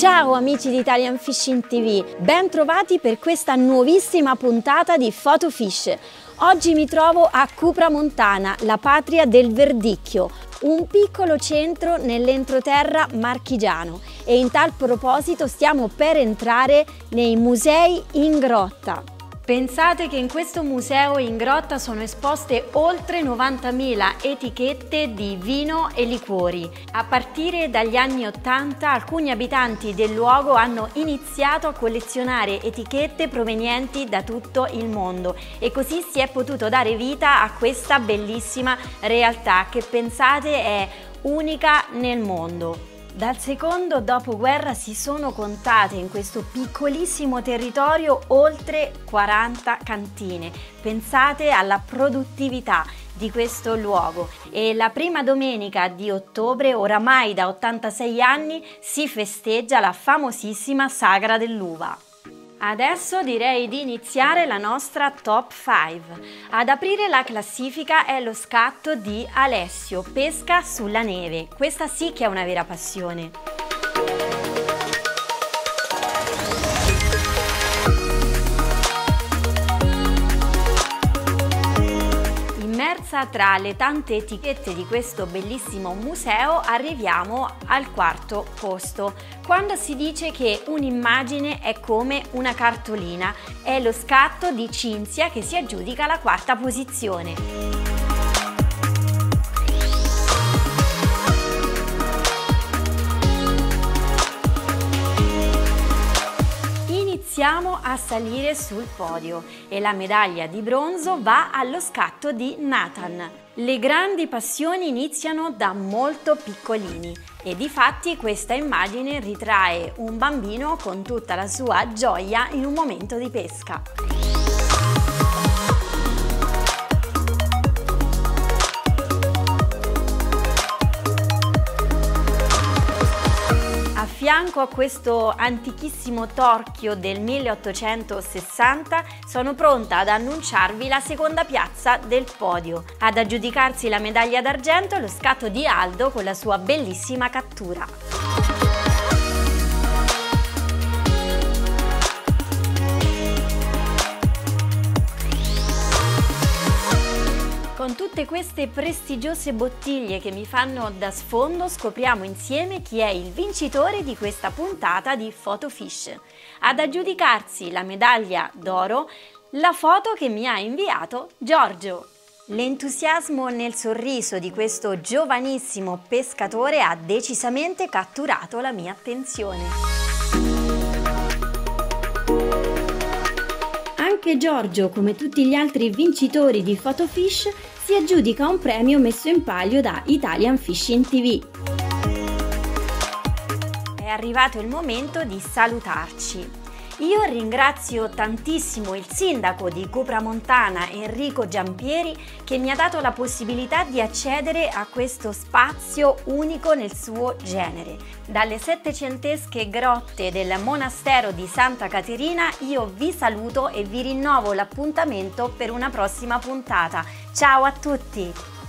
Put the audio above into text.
Ciao amici di Italian Fishing TV, ben trovati per questa nuovissima puntata di Photofish. Oggi mi trovo a Cupra Montana, la patria del verdicchio, un piccolo centro nell'entroterra marchigiano e in tal proposito stiamo per entrare nei musei in grotta. Pensate che in questo museo in grotta sono esposte oltre 90.000 etichette di vino e liquori. A partire dagli anni 80 alcuni abitanti del luogo hanno iniziato a collezionare etichette provenienti da tutto il mondo e così si è potuto dare vita a questa bellissima realtà che pensate è unica nel mondo. Dal secondo dopoguerra si sono contate in questo piccolissimo territorio oltre 40 cantine. Pensate alla produttività di questo luogo e la prima domenica di ottobre, oramai da 86 anni, si festeggia la famosissima Sagra dell'Uva. Adesso direi di iniziare la nostra top 5. Ad aprire la classifica è lo scatto di Alessio, pesca sulla neve. Questa sì che è una vera passione. Immersa tra le tante etichette di questo bellissimo museo arriviamo al quarto posto. Quando si dice che un'immagine è come una cartolina, è lo scatto di Cinzia che si aggiudica la quarta posizione. A salire sul podio e la medaglia di bronzo va allo scatto di Nathan. Le grandi passioni iniziano da molto piccolini e di fatti questa immagine ritrae un bambino con tutta la sua gioia in un momento di pesca. Fianco a questo antichissimo torchio del 1860 sono pronta ad annunciarvi la seconda piazza del podio. Ad aggiudicarsi la medaglia d'argento lo scatto di Aldo con la sua bellissima cattura. Con tutte queste prestigiose bottiglie che mi fanno da sfondo scopriamo insieme chi è il vincitore di questa puntata di Photofish. Ad aggiudicarsi la medaglia d'oro la foto che mi ha inviato Giorgio. L'entusiasmo nel sorriso di questo giovanissimo pescatore ha decisamente catturato la mia attenzione. Anche Giorgio, come tutti gli altri vincitori di Photofish, si aggiudica un premio messo in palio da Italian Fishing TV. È arrivato il momento di salutarci. Io ringrazio tantissimo il sindaco di Montana, Enrico Giampieri, che mi ha dato la possibilità di accedere a questo spazio unico nel suo genere. Dalle settecentesche grotte del monastero di Santa Caterina io vi saluto e vi rinnovo l'appuntamento per una prossima puntata. Ciao a tutti!